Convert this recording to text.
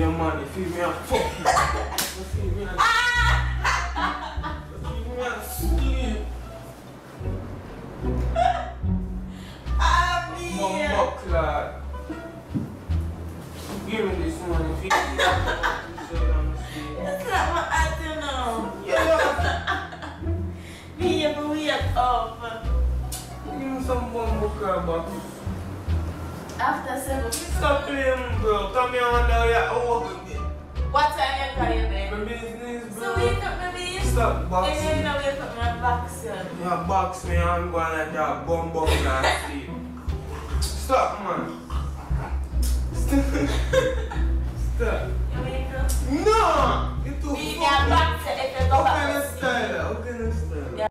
Yeah, man, you feel me? I'm fucking. You feel me? I'm You feel me? I'm sleep. Ah, me. Mumbo clad. Give me this money, feel me? So I'm sleep. It's not my auntie now. Yeah. Me, you be wake up. Give me some mumbo clad, but After seven. stop playing, bro. Come here under your oven. What time you call your bed? My business, So bro. wake up, baby. Stop And then boxing. you know wake up my son. You box me and go like that bum bum and sleep. Stop man.